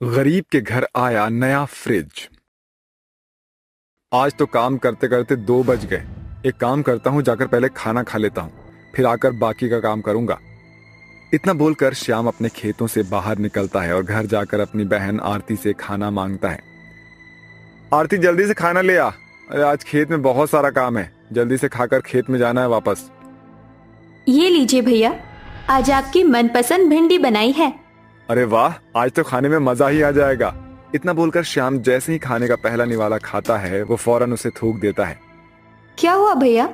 गरीब के घर आया नया फ्रिज। आज तो काम करते करते दो बज गए। एक काम करता हूँ, जाकर पहले खाना खा लेता हूँ, फिर आकर बाकी का काम करूँगा। इतना बोलकर श्याम अपने खेतों से बाहर निकलता है और घर जाकर अपनी बहन आरती से खाना माँगता है। आरती, जल्दी से खाना ले आ। अरे, आज खेत में बहुत सारा काम है। जल्दी से खाकर खेत में जाना है वापस। ये लीजिए भैया, आज आपकी मनपसंद भिंडी बनाई है। अरे वाह आज तो खाने में मज़ा ही आ जाएगा। इतना बोलकर श्याम जैसे ही खाने का पहला निवाला खाता है वो फ़ौरन उसे थूक देता है। क्या हुआ भैया?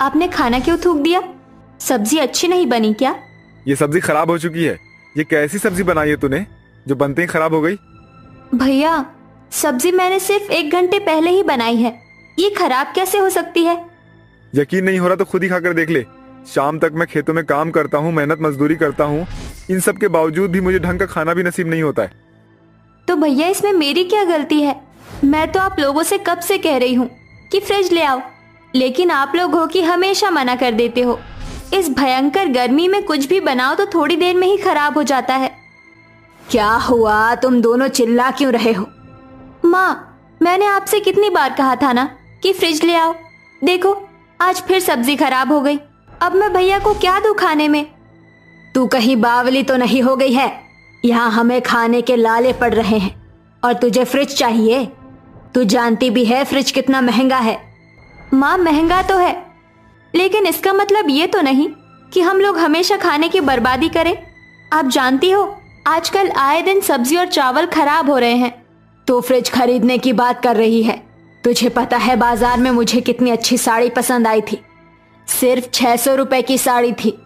आपने खाना क्यों थूक दिया? सब्ज़ी अच्छी नहीं बनी क्या? ये सब्ज़ी खराब हो चुकी है। ये कैसी सब्ज़ी बनाई है तूने जो बनते ही खराब हो गई? भैया सब्ज़ी मैंने सिर्फ़ एक घंटे पहले ही बनाई है। ये खराब कैसे हो सकती है? यकीन नहीं हो रहा तो खुद ही खाकर देख ले। शाम तक मैं खेतों में काम करता हूँ मेहनत मजदूरी करता हूँ। इन सब के बावजूद भी मुझे ढंग का खाना भी नसीब नहीं होता है। तो भैया इसमें मेरी क्या गलती है? मैं तो आप लोगों से कब से कह रही हूँ कि फ्रिज ले आओ लेकिन आप लोग हो कि हमेशा मना कर देते हो। इस भयंकर गर्मी में कुछ भी बनाओ तो थोड़ी देर में ही खराब हो जाता है। क्या हुआ? तुम दोनों चिल्ला क्यों रहे हो? माँ मैंने आपसे कितनी बार कहा था ना कि फ्रिज ले आओ। देखो आज फिर सब्ज़ी खराब हो गई। अब मैं भैया को क्या दू खाने में? तू कहीं बावली तो नहीं हो गई है। यहाँ हमें खाने के लाले पड़ रहे हैं। और तुझे फ्रिज चाहिए? तू जानती भी है फ्रिज कितना महँगा है। माँ, महँगा तो है। लेकिन इसका मतलब ये तो नहीं कि हम लोग हमेशा खाने की बर्बादी करें। आप जानती हो, आजकल आए दिन सब्ज़ी और चावल खराब हो रहे हैं। तो फ्रिज खरीदने की बात कर रही है। तुझे पता है बाज़ार में मुझे कितनी अच्छी साड़ी पसंद आई थी। सिर्फ़ छह सौ रुपए की साड़ी थी।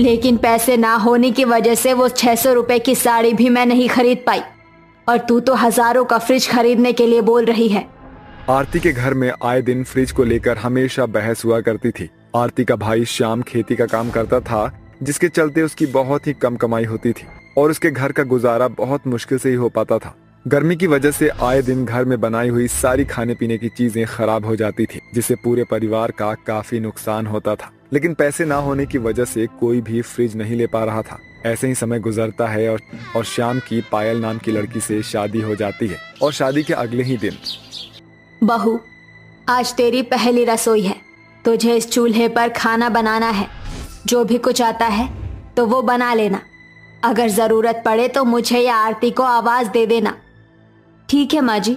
लेकिन पैसे ना होने की वजह से वो छह सौ रुपए की साड़ी भी मैं नहीं खरीद पाई। और तू तो हज़ारों का फ्रिज खरीदने के लिए बोल रही है। आरती के घर में आए दिन फ्रिज को लेकर हमेशा बहस हुआ करती थी। आरती का भाई श्याम खेती का काम करता था, जिसके चलते उसकी बहुत ही कम कमाई होती थी। और उसके घर का गुजारा बहुत मुश्किल से ही हो पाता था। गर्मी की वजह से आए दिन घर में बनाई हुई सारी खाने पीने की चीज़ें खराब हो जाती थी जिससे पूरे परिवार का काफ़ी नुकसान होता था। लेकिन पैसे ना होने की वजह से कोई भी फ्रिज नहीं ले पा रहा था। ऐसे ही समय गुजरता है और और शाम की पायल नाम की लड़की से शादी हो जाती है, और शादी के अगले ही दिन। बहू, आज तेरी पहली रसोई है। तुझे इस चूल्हे पर खाना बनाना है। जो भी कुछ आता है तो वो बना लेना। अगर ज़रूरत पड़े तो मुझे या आरती को आवाज़ दे देना। ठीक है माँ जी।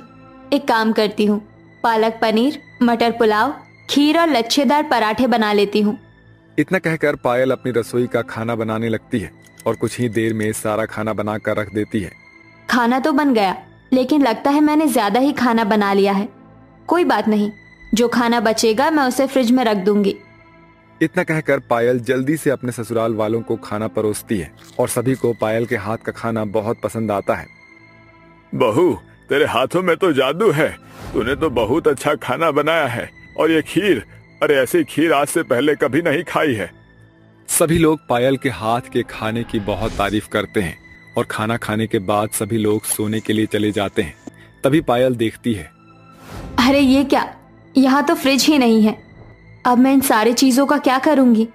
एक काम करती हूँ। पालक पनीर मटर पुलाव खीर और लच्छेदार पराठे बना लेती हूँ। इतना कहकर पायल अपनी रसोई का खाना बनाने लगती है और कुछ ही देर में सारा खाना बनाकर रख देती है। खाना तो बन गया लेकिन लगता है मैंने ज़्यादा ही खाना बना लिया है। कोई बात नहीं जो खाना बचेगा मैं उसे फ्रिज में रख दूँगी। इतना कहकर पायल जल्दी से अपने ससुराल वालों को खाना परोसती है और सभी को पायल के हाथ का खाना बहुत पसंद आता है। बहू तेरे हाथों में तो जादू है। तूने तो बहुत अच्छा खाना बनाया है। और ये खीर अरे ऐसी खीर आज से पहले कभी नहीं खाई है। सभी लोग पायल के हाथ के खाने की बहुत तारीफ़ करते हैं और खाना खाने के बाद सभी लोग सोने के लिए चले जाते हैं। तभी पायल देखती है। अरे ये क्या? यहाँ तो फ्रिज ही नहीं है। अब मैं इन सारी चीज़ों का क्या करूँगी?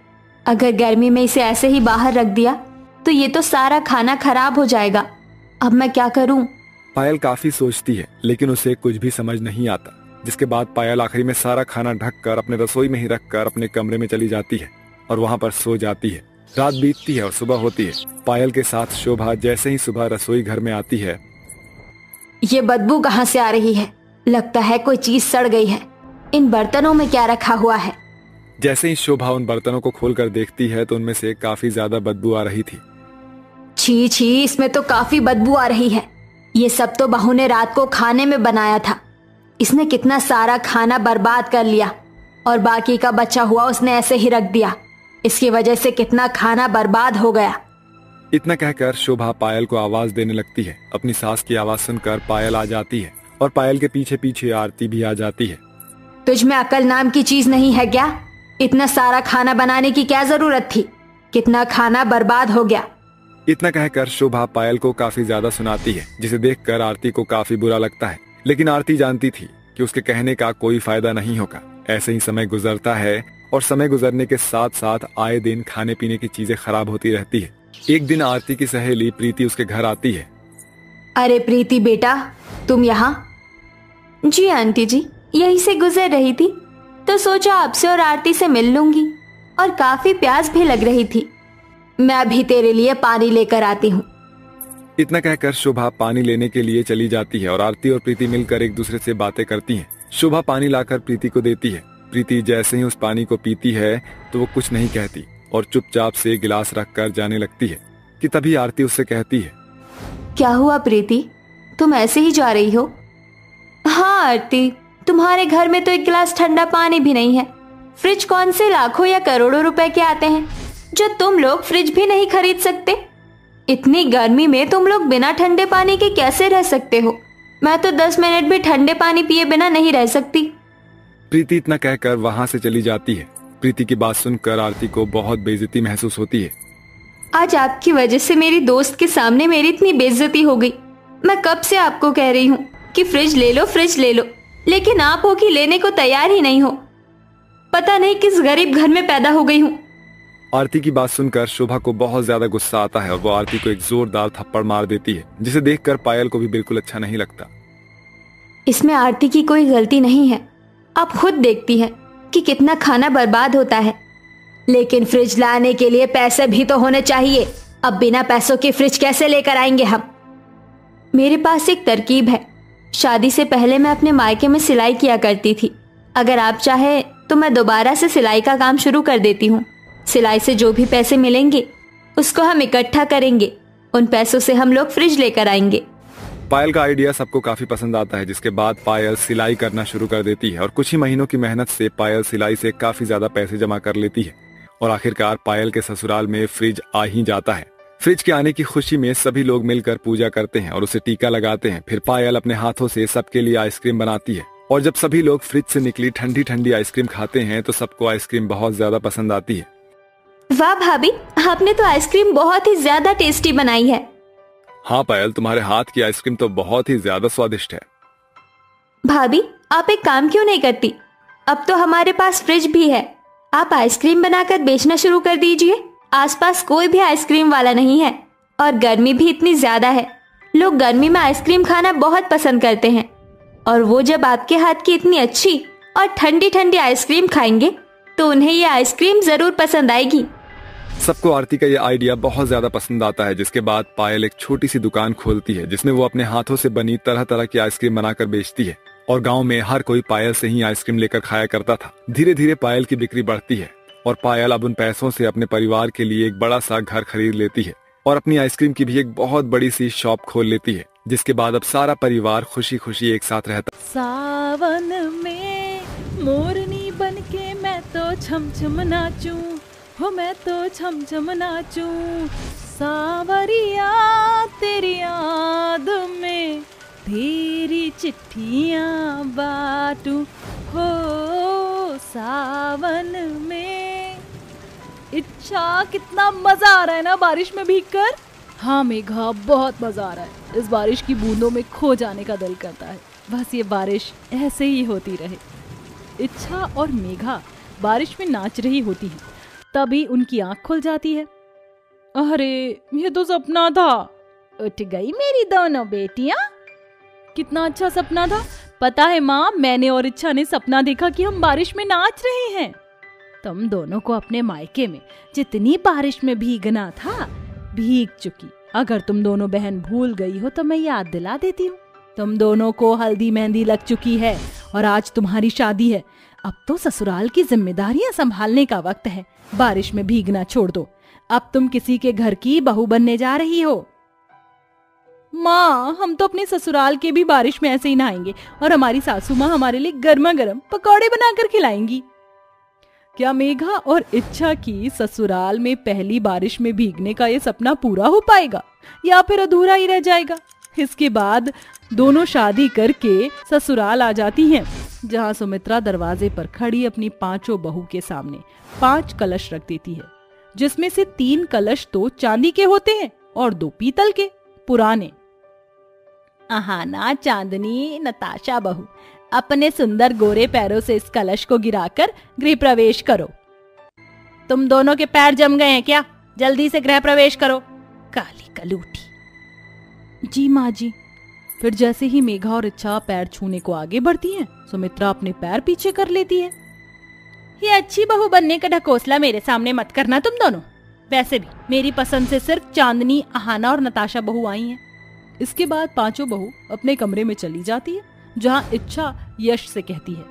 अगर गर्मी में इसे ऐसे ही बाहर रख दिया तो ये तो सारा खाना खराब हो जाएगा। अब मैं क्या करूँ? पायल काफ़ी सोचती है लेकिन उसे कुछ भी समझ नहीं आता जिसके बाद पायल आखिरी में सारा खाना ढक कर अपने रसोई में ही रख कर अपने कमरे में चली जाती है और वहाँ पर सो जाती है। रात बीतती है और सुबह होती है। पायल के साथ शोभा जैसे ही सुबह रसोई घर में आती है। ये बदबू कहाँ से आ रही है? लगता है कोई चीज़ सड़ गई है। इन बर्तनों में क्या रखा हुआ है? जैसे ही शोभा उन बर्तनों को खोलकर देखती है तो उनमें से काफ़ी ज़्यादा बदबू आ रही थी। छी छी इसमें तो काफ़ी बदबू आ रही है। ये सब तो बहू ने रात को खाने में बनाया था। इसने कितना सारा खाना बर्बाद कर लिया और बाकी का बचा हुआ उसने ऐसे ही रख दिया। इसकी वजह से कितना खाना बर्बाद हो गया। इतना कहकर शोभा पायल को आवाज़ देने लगती है। अपनी सास की आवाज़ सुनकर पायल आ जाती है और पायल के पीछे पीछे आरती भी आ जाती है। तुझ में अकल नाम की चीज़ नहीं है क्या? इतना सारा खाना बनाने की क्या ज़रूरत थी? कितना खाना बर्बाद हो गया? इतना कहकर शोभा पायल को काफ़ी ज़्यादा सुनाती है, जिसे देखकर आरती को काफ़ी बुरा लगता है। लेकिन आरती जानती थी कि उसके कहने का कोई फ़ायदा नहीं होगा। ऐसे ही समय गुजरता है और समय गुजरने के साथ साथ आए दिन खाने पीने की चीज़ें खराब होती रहती है। एक दिन आरती की सहेली प्रीति उसके घर आती है। अरे प्रीति बेटा, तुम यहाँ? जी आंटी जी, यहीं से गुजर रही थी। तो सोचा आपसे और आरती से मिल लूँगी। और काफ़ी प्यास भी लग रही थी। मैं भी तेरे लिए पानी लेकर आती हूँ। इतना कहकर शोभा पानी लेने के लिए चली जाती है और आरती और प्रीति मिलकर एक दूसरे से बातें करती हैं। शोभा पानी लाकर प्रीति को देती है। प्रीति जैसे ही उस पानी को पीती है तो वो कुछ नहीं कहती और चुपचाप से गिलास रख कर जाने लगती है कि तभी आरती उससे कहती है। क्या हुआ प्रीति? तुम ऐसे ही जा रही हो? हाँ आरती। तुम्हारे घर में तो एक गिलास ठंडा पानी भी नहीं है। फ्रिज कौन से लाखों या करोड़ों रुपए के आते हैं? जो तुम लोग फ्रिज भी नहीं खरीद सकते। इतनी गर्मी में तुम लोग बिना ठंडे पानी के कैसे रह सकते हो? मैं तो दस मिनट भी ठंडे पानी पिए बिना नहीं रह सकती। प्रीति इतना कहकर वहाँ से चली जाती है। प्रीति की बात सुनकर आरती को बहुत बेइज्जती महसूस होती है। आज आपकी वजह से मेरी दोस्त के सामने मेरी इतनी बेइज्जती हो गई। मैं कब से आपको कह रही हूँ कि फ्रिज ले लो फ्रिज ले लो लेकिन आप हो कि लेने को तैयार ही नहीं हो। पता नहीं किस गरीब घर में पैदा हो गई हूँ। आरती की बात सुनकर शोभा को बहुत ज़्यादा गुस्सा आता है और वो आरती को एक जोरदार थप्पड़ मार देती है, जिसे देखकर पायल को भी बिल्कुल अच्छा नहीं लगता। इसमें आरती की कोई गलती नहीं है। आप खुद देखती हैं कि कितना खाना बर्बाद होता है। लेकिन फ्रिज लाने के लिए पैसे भी तो होने चाहिए। अब बिना पैसों के फ्रिज कैसे लेकर आएँगे हम? मेरे पास एक तरकीब है। शादी से पहले मैं अपने मायके में सिलाई किया करती थी। अगर आप चाहे तो मैं दोबारा से सिलाई का काम शुरू कर देती हूँ। सिलाई से जो भी पैसे मिलेंगे, उसको हम इकट्ठा करेंगे। उन पैसों से हम लोग फ्रिज लेकर आएँगे। पायल का आइडिया सबको काफ़ी पसंद आता है, जिसके बाद पायल सिलाई करना शुरू कर देती है और कुछ ही महीनों की मेहनत से पायल सिलाई से काफ़ी ज़्यादा पैसे जमा कर लेती है। और आखिरकार पायल के ससुराल में फ्रिज आ ही जाता है। फ्रिज के आने की खुशी में सभी लोग मिलकर पूजा करते हैं और उसे टीका लगाते हैं। फिर पायल अपने हाथों से सबके लिए आइसक्रीम बनाती है। और जब सभी लोग फ्रिज से निकली ठंडी ठंडी आइसक्रीम खाते हैं तो सबको आइसक्रीम बहुत ज़्यादा पसंद आती है। वाह भाभी आपने तो आइसक्रीम बहुत ही ज़्यादा टेस्टी बनाई है। हाँ पायल तुम्हारे हाथ की आइसक्रीम तो बहुत ही ज़्यादा स्वादिष्ट है। भाभी आप एक काम क्यों नहीं करती? अब तो हमारे पास फ्रिज भी है। आप आइसक्रीम बनाकर बेचना शुरू कर दीजिए। आसपास कोई भी आइसक्रीम वाला नहीं है और गर्मी भी इतनी ज़्यादा है। लोग गर्मी में आइसक्रीम खाना बहुत पसंद करते हैं। और वो जब आपके हाथ की इतनी अच्छी और ठंडी ठंडी आइसक्रीम खाएँगे तो उन्हें ये आइसक्रीम ज़रूर पसंद आएगी। सबको आरती का ये आइडिया बहुत ज़्यादा पसंद आता है, जिसके बाद पायल एक छोटी सी दुकान खोलती है, जिसमें वो अपने हाथों से बनी तरह तरह की आइसक्रीम बनाकर बेचती है। और गाँव में हर कोई पायल से ही आइसक्रीम लेकर खाया करता था। धीरे धीरे पायल की बिक्री बढ़ती है, और पायल अब उन पैसों से अपने परिवार के लिए एक बड़ा सा घर खरीद लेती है, और अपनी आइसक्रीम की भी एक बहुत बड़ी सी शॉप खोल लेती है, जिसके बाद अब सारा परिवार खुशी खुशी एक साथ रहता सावन में मोरनी बन के मैं तो छम छम नाचू। हो मैं तो छम नाचू सावरिया तेरी याद में, तेरी चिट्ठियाँ बाटू। हो सावन में। इच्छा, कितना मज़ा आ रहा है ना बारिश में भीग कर हाँ मेघा, बहुत मज़ा आ रहा है। इस बारिश की बूंदों में खो जाने का दिल करता है। बस ये बारिश ऐसे ही होती रहे। इच्छा और मेघा बारिश में नाच रही होती है। तभी उनकी आँख खुल जाती है। अरे, ये तो सपना था। उठ गई मेरी दोनों बेटियाँ। कितना अच्छा सपना था। पता है माँ, मैंने और इच्छा ने सपना देखा कि हम बारिश में नाच रहे हैं। तुम दोनों को अपने मायके में जितनी बारिश में भीगना था, भीग चुकी। अगर तुम दोनों बहन भूल गई हो तो मैं याद दिला देती हूँ। तुम दोनों को हल्दी मेहंदी लग चुकी है और आज तुम्हारी शादी है। अब तो ससुराल की जिम्मेदारियाँ संभालने का वक्त है। बारिश में भीगना छोड़ दो। अब तुम किसी के घर की बहू बनने जा रही हो। माँ, हम तो अपने ससुराल के भी बारिश में ऐसे ही नहाएँगे और हमारी सासू माँ हमारे लिए गर्मा गर्म पकौड़े बनाकर खिलाएँगी। क्या मेघा और इच्छा की ससुराल में पहली बारिश में भीगने का ये सपना पूरा हो पाएगा या फिर अधूरा ही रह जाएगा? इसके बाद दोनों शादी करके ससुराल आ जाती हैं। जहाँ सुमित्रा दरवाजे पर खड़ी अपनी पाँचों बहू के सामने पाँच कलश रख देती है, जिसमें से तीन कलश तो चांदी के होते हैं और दो पीतल के, पुराने। आहाना चांदनी, नताशा बहू, अपने सुंदर गोरे पैरों से इस कलश को गिराकर गृह प्रवेश करो। तुम दोनों के पैर जम गए हैं क्या? जल्दी से गृह प्रवेश करो। काली कलूटी। जी माँ जी फिर जैसे ही मेघा और इच्छा पैर छूने को आगे बढ़ती हैं, सुमित्रा अपने पैर पीछे कर लेती है। ये अच्छी बहू बनने का ढकोसला मेरे सामने मत करना तुम दोनों। वैसे भी मेरी पसंद से सिर्फ़ चांदनी आहाना और नताशा बहू आई हैं। इसके बाद पाँचों बहू अपने कमरे में चली जाती है जहाँ इच्छा यश से कहती है।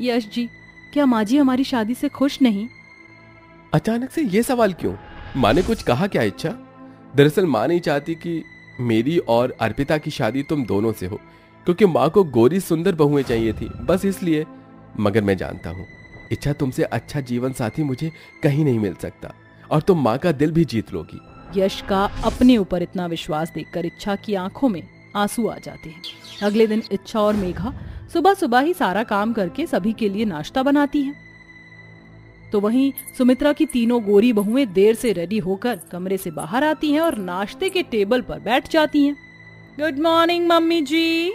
यश जी क्या माँ जी हमारी शादी से खुश नहीं? अचानक से ये सवाल क्यों? माँ ने कुछ कहा क्या इच्छा? दरअसल माँ नहीं चाहती कि मेरी और अर्पिता की शादी तुम दोनों से हो, क्योंकि माँ को गोरी सुंदर बहुएँ चाहिए थी, बस इसलिए। मगर मैं जानता हूँ, इच्छा तुमसे अच्छा जीवन साथी मुझे कहीं नहीं मिल सकता, और तुम माँ का दिल भी जीत लोगी। यश का अपने ऊपर इतना विश्वास देखकर इच्छा की आँखों में आँसू आ जाते हैं। अगले दिन इच्छा और मेघा सुबह सुबह ही सारा काम करके सभी के लिए नाश्ता बनाती हैं। तो वहीं सुमित्रा की तीनों गोरी बहुएँ देर से रेडी होकर कमरे से बाहर आती हैं और नाश्ते के टेबल पर बैठ जाती हैं। Good morning mummy ji.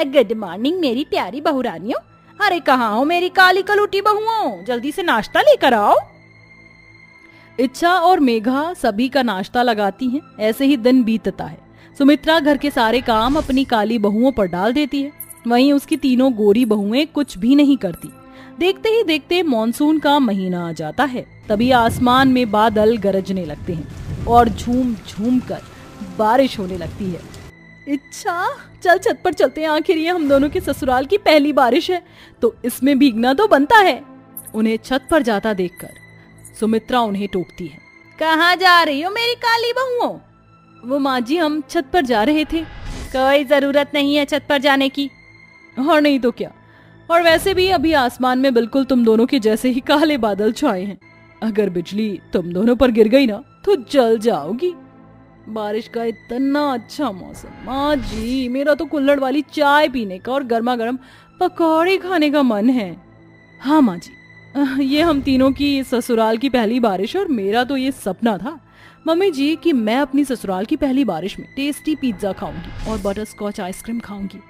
Good morning मेरी प्यारी बहुरानियों। अरे कहा हो मेरी काली कलूटी बहुओं? जल्दी से नाश्ता लेकर आओ। इच्छा और मेघा सभी का नाश्ता लगाती हैं। ऐसे ही दिन बीतता है। सुमित्रा घर के सारे काम अपनी काली बहुओं पर डाल देती है। वहीं उसकी तीनों गोरी बहुएँ कुछ भी नहीं करती। देखते ही देखते मॉनसून का महीना आ जाता है। तभी आसमान में बादल गरजने लगते हैं और झूम झूम कर बारिश होने लगती है। इच्छा! चल, छत पर चलते हैं। आखिर ये हम दोनों के ससुराल की पहली बारिश है। तो इसमें भीगना तो बनता है। उन्हें छत पर जाता देखकर सुमित्रा उन्हें टोकती है। कहाँ जा रही हो मेरी काली बहुओं? वो माँ जी हम छत पर जा रहे थे। कोई ज़रूरत नहीं है छत पर जाने की। और नहीं तो क्या? और वैसे भी अभी आसमान में बिल्कुल तुम दोनों के जैसे ही काले बादल छाए हैं। अगर बिजली तुम दोनों पर गिर गई ना तो जल जाओगी। बारिश का इतना अच्छा मौसम। माँ जी, मेरा तो कुल्लड़ वाली चाय पीने का और गर्मा गर्म पकौड़े खाने का मन है। हाँ माँ जी। ये हम तीनों की ससुराल की पहली बारिश और मेरा तो ये सपना था। मम्मी जी, कि मैं अपनी ससुराल की पहली बारिश में टेस्टी पिज्जा खाऊँगी और बटर स्कॉच आइसक्रीम खाऊँगी।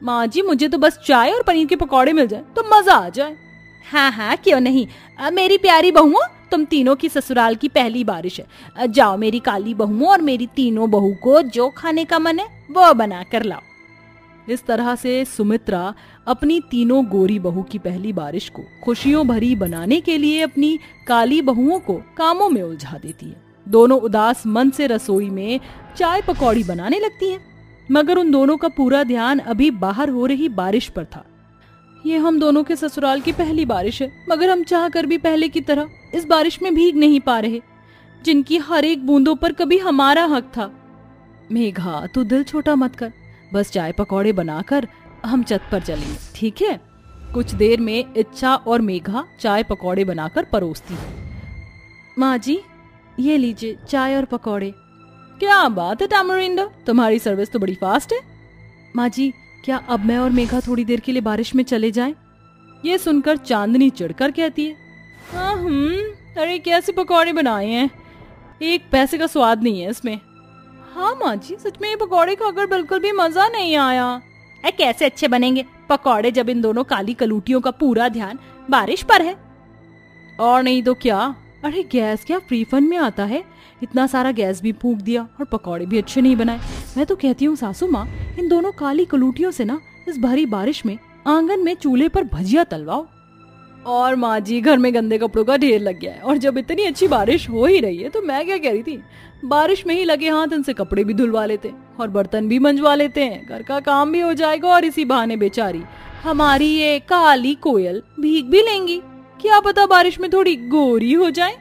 माँ जी मुझे तो बस चाय और पनीर के पकौड़े मिल जाए तो मज़ा आ जाए। हाँ हाँ क्यों नहीं? आ, मेरी प्यारी बहुओं तुम तीनों की ससुराल की पहली बारिश है। जाओ मेरी काली बहुओं और मेरी तीनों बहू को जो खाने का मन है वो बना कर लाओ। इस तरह से सुमित्रा अपनी तीनों गोरी बहू की पहली बारिश को खुशियों भरी बनाने के लिए अपनी काली बहुओं को कामों में उलझा देती है। दोनों उदास मन से रसोई में चाय पकौड़ी बनाने लगती हैं। मगर उन दोनों का पूरा ध्यान अभी बाहर हो रही बारिश पर था। ये हम दोनों के ससुराल की पहली बारिश है, मगर हम चाह कर भी पहले की तरह इस बारिश में भीग नहीं पा रहे, जिनकी हर एक बूंदों पर कभी हमारा हक था। मेघा, तू दिल छोटा मत कर, बस चाय पकौड़े बनाकर हम छत पर चलेंगे ठीक है? कुछ देर में इच्छा और मेघा चाय पकौड़े बनाकर परोसती माँ जी, ये लीजिए चाय और पकौड़े। क्या बात है टामरिंडा तुम्हारी सर्विस तो बड़ी फास्ट है। माँ जी क्या अब मैं और मेघा थोड़ी देर के लिए बारिश में चले जाएँ? ये सुनकर चांदनी चिढ़कर कहती है हाँ हम्म अरे कैसे पकौड़े बनाए हैं? एक पैसे का स्वाद नहीं है इसमें। हाँ माँ जी सच में ये पकौड़े खाकर बिल्कुल भी मज़ा नहीं आया। ए, कैसे अच्छे बनेंगे? पकौड़े जब इन दोनों काली कलूटियों का पूरा ध्यान बारिश पर है। और नहीं तो क्या? अरे गैस क्या फ्री फंड में आता है? इतना सारा गैस भी फूक दिया और पकौड़े भी अच्छे नहीं बनाए। मैं तो कहती हूँ, सासू माँ, इन दोनों काली कलूटियों से ना, इस भारी बारिश में, आँगन में चूल्हे पर भजिया तलवाओ। और माँ जी, घर में गंदे कपड़ों का ढेर लग गया है, और जब इतनी अच्छी बारिश हो ही रही है तो मैं क्या कह रही थी? बारिश में ही लगे हाथ, इनसे कपड़े भी धुलवा लेते और बर्तन भी मंजवा लेते हैं। घर का काम भी हो जाएगा और इसी बहाने बेचारी, हमारी ये काली कोयल भीग भी लेंगी। क्या पता बारिश में थोड़ी गोरी हो जाए?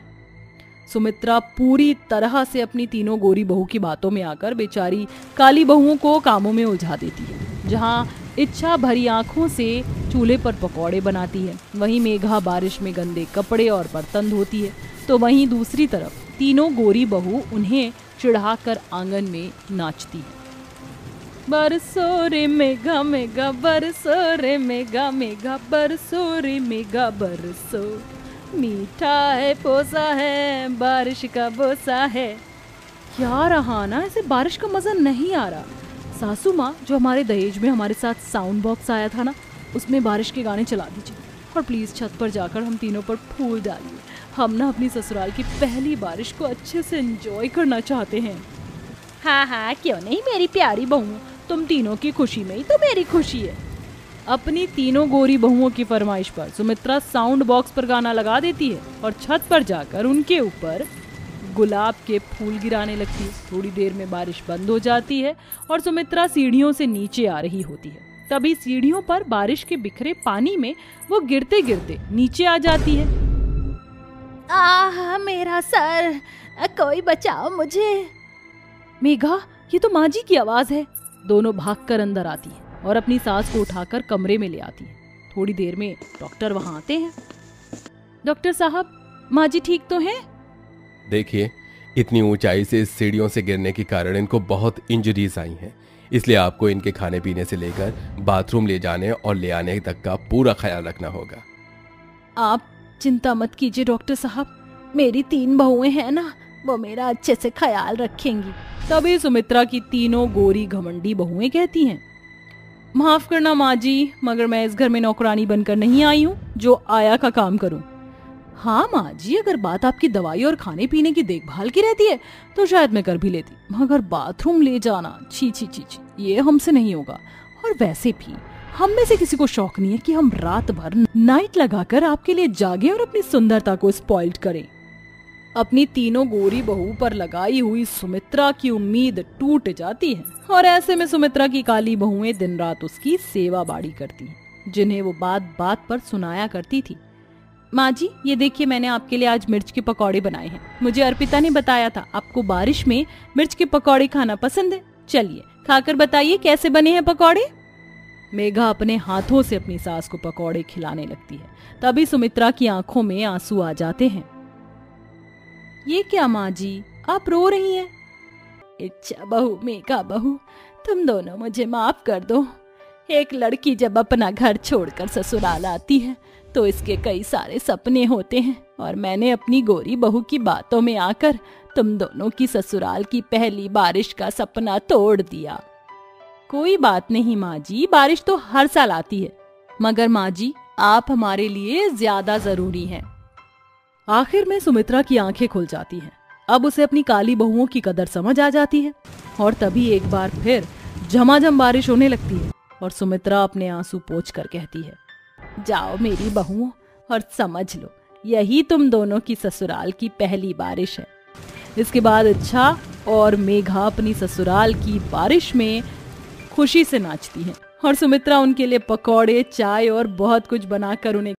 सुमित्रा पूरी तरह से अपनी तीनों गोरी बहू की बातों में आकर बेचारी काली बहुओं को कामों में उलझा देती है, जहाँ इच्छा भरी आँखों से चूल्हे पर पकौड़े बनाती है। वहीं मेघा बारिश में गंदे कपड़े और बर्तन धोती है। तो वहीं दूसरी तरफ़ तीनों गोरी बहू उन्हें चिढ़ाकर आँगन में नाचती है। बरसो रे मेघा मेघा, बरसो रे मेघा मेघा, बरसो रे मेघा, बरसो। मीठा है, पोसा है, बारिश का बोसा है। क्या रहा ना, ऐसे बारिश का मज़ा नहीं आ रहा। सासू माँ, जो हमारे दहेज में हमारे साथ साउंड बॉक्स आया था ना, उसमें बारिश के गाने चला दीजिए। और प्लीज़ छत पर जाकर हम तीनों पर फूल डालिए। हम ना अपनी ससुराल की पहली बारिश को अच्छे से एंजॉय करना चाहते हैं। हाँ हाँ क्यों नहीं, मेरी प्यारी बहू? तुम तीनों की खुशी में ही तो मेरी खुशी है। अपनी तीनों गोरी बहुओं की फरमाइश पर। सुमित्रा साउंड बॉक्स पर गाना लगा देती है और छत पर जाकर उनके ऊपर गुलाब के फूल गिराने लगती है। थोड़ी देर में बारिश बंद हो जाती है और सुमित्रा सीढ़ियों से नीचे आ रही होती है। तभी सीढ़ियों पर बारिश के बिखरे पानी में वो गिरते गिरते नीचे आ जाती है। आह मेरा सर कोई बचाओ मुझे। मेघा ये तो माँ जी की आवाज़ है। दोनों भागकर अंदर आती है। और अपनी सास को उठाकर कमरे में ले आती है। थोड़ी देर में डॉक्टर वहाँ आते हैं। डॉक्टर साहब माँ जी ठीक तो हैं? देखिए इतनी ऊंचाई से सीढ़ियों से गिरने के कारण इनको बहुत इंजरीज आई हैं। इसलिए आपको इनके खाने पीने से लेकर बाथरूम ले जाने और ले आने तक का पूरा ख्याल रखना होगा। आप चिंता मत कीजिए डॉक्टर साहब मेरी तीन बहुएँ हैं ना वो मेरा अच्छे से ख्याल रखेंगी। तभी सुमित्रा की तीनों गोरी घमंडी बहुएँ कहती हैं। माफ़ करना माँ जी, मगर मैं इस घर में नौकरानी बनकर नहीं आई हूँ, जो आया का काम करूँ। हाँ माँ जी, अगर बात आपकी दवाई और खाने पीने की देखभाल की रहती है तो शायद मैं कर भी लेती। मगर बाथरूम ले जाना, छी छी छी छी, ये हमसे नहीं होगा। और वैसे भी, हम में से किसी को शौक नहीं है कि हम रात भर नाइट लगाकर आपके लिए जागे और अपनी सुंदरता को स्पॉइल्ड करें। अपनी तीनों गोरी बहू पर लगाई हुई सुमित्रा की उम्मीद टूट जाती है। और ऐसे में सुमित्रा की काली बहुएँ दिन रात उसकी सेवा बाड़ी करती हैं, जिन्हें वो बात बात पर सुनाया करती थी। माँ जी ये देखिए मैंने आपके लिए आज मिर्च के पकौड़े बनाए हैं। मुझे अर्पिता ने बताया था आपको बारिश में मिर्च के पकौड़े खाना पसंद है। चलिए खाकर बताइए कैसे बने हैं पकौड़े? मेघा अपने हाथों से अपनी सास को पकौड़े खिलाने लगती है। तभी सुमित्रा की आँखों में आँसू आ जाते हैं। ये क्या माँ जी? आप रो रही हैं। इच्छा बहू, मेघा बहू, तुम दोनों मुझे माफ़ कर दो। एक लड़की जब अपना घर छोड़कर ससुराल आती है तो इसके कई सारे सपने होते हैं, और मैंने अपनी गोरी बहू की बातों में आकर तुम दोनों की ससुराल की पहली बारिश का सपना तोड़ दिया। कोई बात नहीं माँ जी, बारिश तो हर साल आती है। मगर माँ जी, आप हमारे लिए ज़्यादा ज़रूरी हैं। आखिर में सुमित्रा की आँखें खुल जाती हैं। अब उसे अपनी काली बहुओं की कदर समझ आ जाती है और तभी एक बार फिर झमाझम बारिश होने लगती है और सुमित्रा अपने आँसू पोछ कर कहती है, जाओ मेरी बहुओं और समझ लो, यही तुम दोनों की ससुराल की पहली बारिश है इसके बाद अच्छा और मेघा अपनी ससुराल की बारिश में खुशी से नाचती हैं और सुमित्रा उनके लिए पकौड़े, चाय और बहुत कुछ बनाकर उन्हें